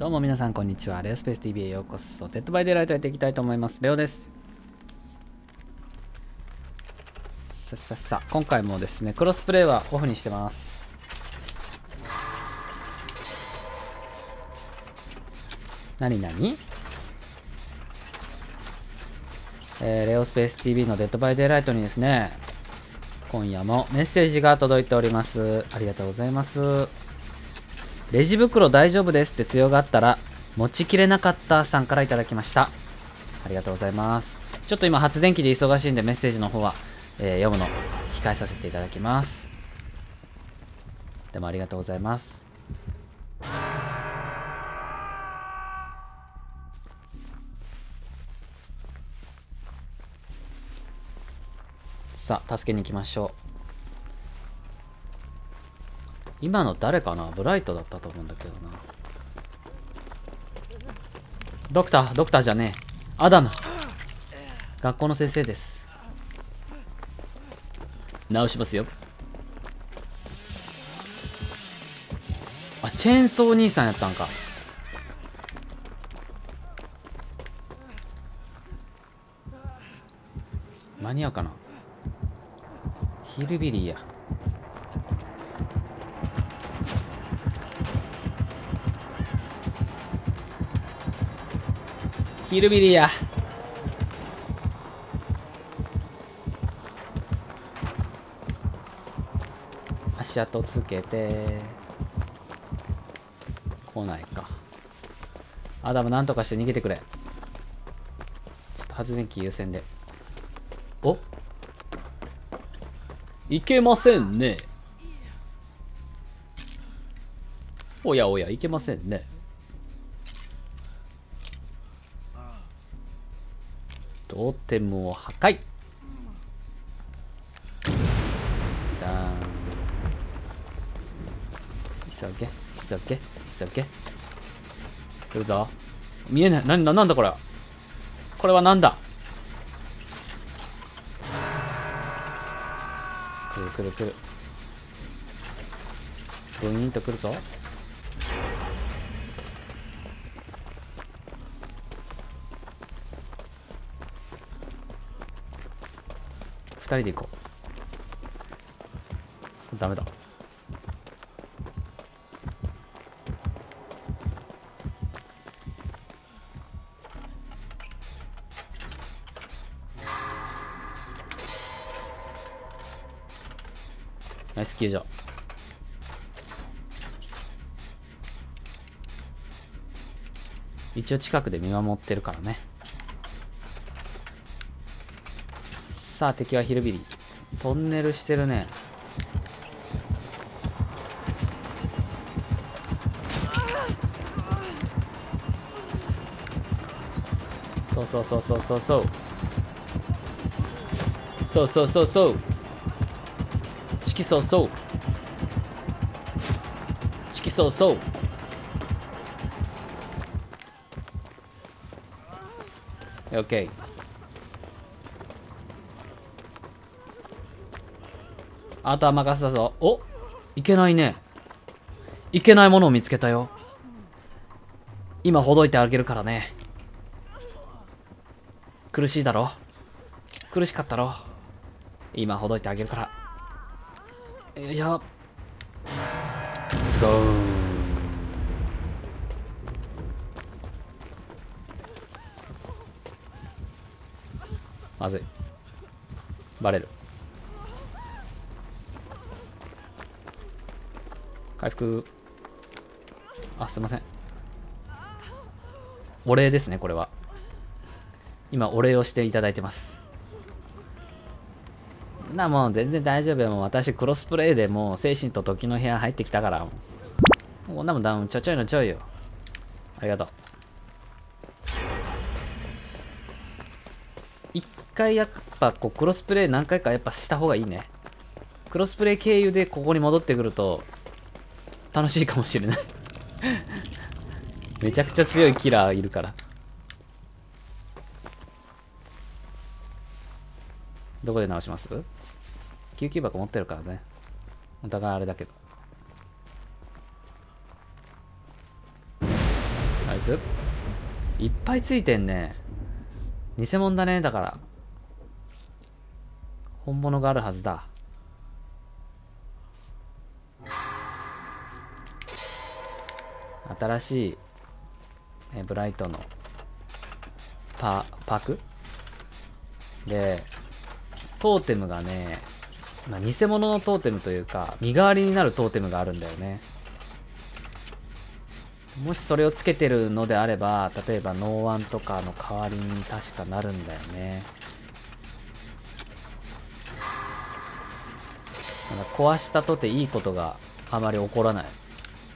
どうも皆さんこんにちは。レオスペース TV へようこそ。デッドバイデイライトやっていきたいと思います。レオです。さっさっさ、今回もですね、クロスプレイはオフにしてます。なになにえーレオスペース TV のデッドバイデイライトにですね、今夜もメッセージが届いております。ありがとうございます。レジ袋大丈夫ですって強があったら、持ちきれなかったさんからいただきました。ありがとうございます。ちょっと今発電機で忙しいんでメッセージの方は、えー読むの控えさせていただきます。でもありがとうございます。さあ、助けに行きましょう。今の誰かな？ブライトだったと思うんだけどな。ドクター、ドクターじゃねえ。アダム。学校の先生です。直しますよ。あ、チェーンソー兄さんやったんか。間に合うかなヒルビリーや。ヒルビリーや。足跡つけて。来ないか。アダムなんとかして逃げてくれ。ちょっと発電機優先で。お？いけませんね。おやおや、いけませんね。トーテムを破壊。ダーン。急げ急げ急げ。来るぞ。見えないなななんだこれ。これはなんだ。来る来る来る。ブイーンと来るぞ。人で行こう。ダメだ。ナイス救助一応近くで見守ってるからね。さあ敵はヒルビリ。トンネルしてるね。そうそうそうそうそうそう。そうそうそうそう。チキそうそう。チキそうそう。オッケーあとは任せたぞ。おいけないね。いけないものを見つけたよ。今ほどいてあげるからね。苦しいだろ苦しかったろ今ほどいてあげるから。よいしょ。Let's go. まずい。バレる。回復。あすいません。お礼ですねこれは。今お礼をしていただいてます。なもう全然大丈夫よ。もう私クロスプレイでもう精神と時の部屋入ってきたから。こんなもんダウン。ちょちょいのちょいよ。ありがとう。一回やっぱこうクロスプレイ何回かやっぱした方がいいね。クロスプレイ経由でここに戻ってくると楽しいかもしれない。めちゃくちゃ強いキラーいるから。どこで直します？救急箱持ってるからね。お互いあれだけど。ナイス。いっぱいついてんね。偽物だね。だから。本物があるはずだ。新しいえブライトのパパーク？でトーテムがね、まあ、偽物のトーテムというか身代わりになるトーテムがあるんだよね。もしそれをつけてるのであれば例えばノーワンとかの代わりに確かなるんだよね。なんか壊したとていいことがあまり起こらない。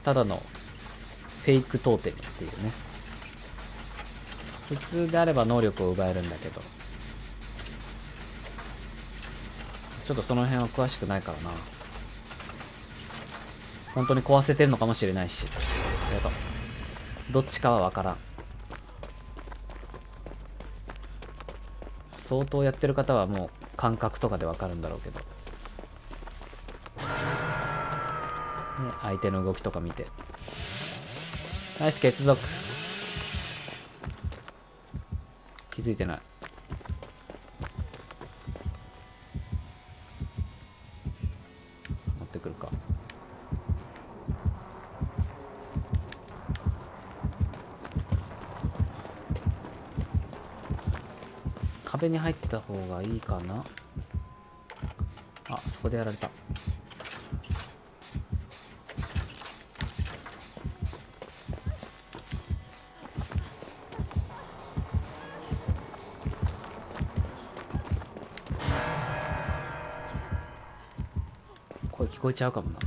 ただのフェイクトーテムっていうね。普通であれば能力を奪えるんだけど。ちょっとその辺は詳しくないからな。本当に壊せてんのかもしれないし。ありがとう。どっちかは分からん。相当やってる方はもう感覚とかで分かるんだろうけど、ね、相手の動きとか見て。ナイス血族気づいてない。持ってくるか。壁に入った方がいいかな。あそこでやられた。声聞こえちゃうかもな。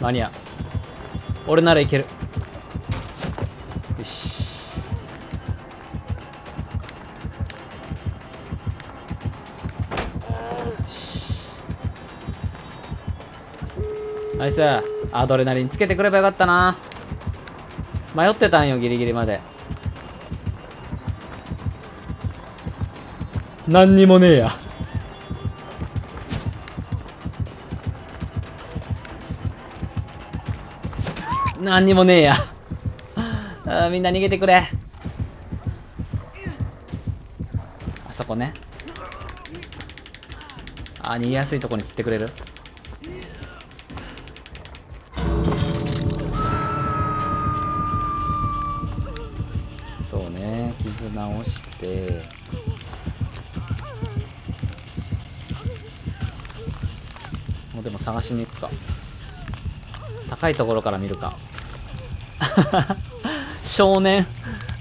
間に合う俺ならいける。ナイスアドレナリンつけてくればよかったな。迷ってたんよギリギリまで。何にもねえや。何にもねえや。あーみんな逃げてくれ。あそこね。あー逃げやすいとこに釣ってくれる？直して。もうでも探しに行くか。高いところから見るか。少年。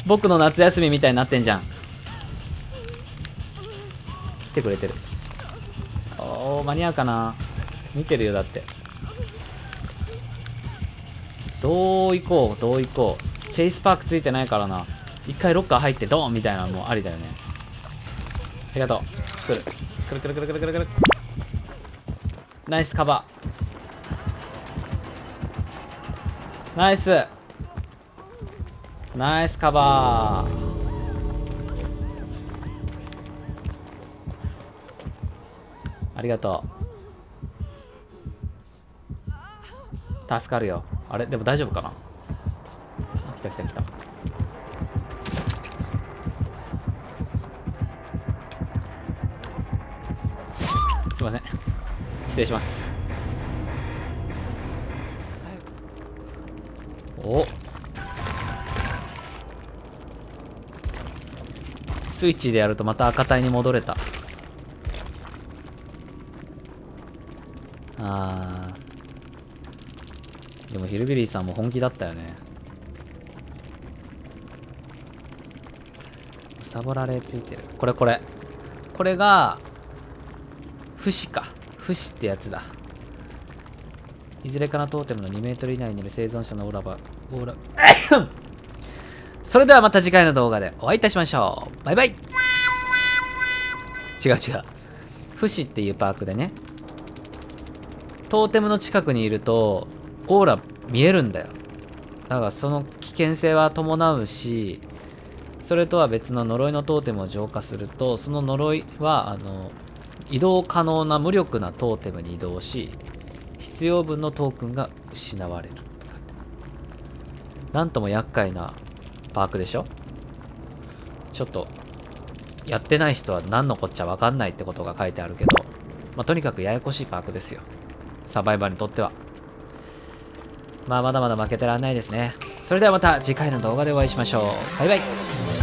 僕の夏休みみたいになってんじゃん。来てくれてる。おお間に合うかな。見てるよだって。どう行こうどう行こう。チェイスパークついてないからな。一回ロッカー入ってドンみたいなのもありだよね。ありがとう。来る。来る来る来る来る来る来る。ナイスカバー。ナイス。ナイスカバー。ありがとう。助かるよ。あれ？でも大丈夫かな？あ来た来た来たすいません失礼します。お。スイッチでやるとまた赤帯に戻れた。あー。でもヒルビリーさんも本気だったよね。サボられついてる。これこれ。これが不死か。不死ってやつだ。いずれかのトーテムの2メートル以内にいる生存者のオーラバオーラ それではまた次回の動画でお会いいたしましょう。バイバイ。違う違う。フシっていうパークでねトーテムの近くにいるとオーラ見えるんだよ。だからその危険性は伴うしそれとは別の呪いのトーテムを浄化するとその呪いはあの移動可能な無力なトーテムに移動し必要分のトークンが失われるなんとも厄介なパークでしょ？ちょっとやってない人は何のこっちゃ分かんないってことが書いてあるけど、まあ、とにかくややこしいパークですよ。サバイバーにとっては。まあまだまだ負けてらんないですね。それではまた次回の動画でお会いしましょう。バイバイ。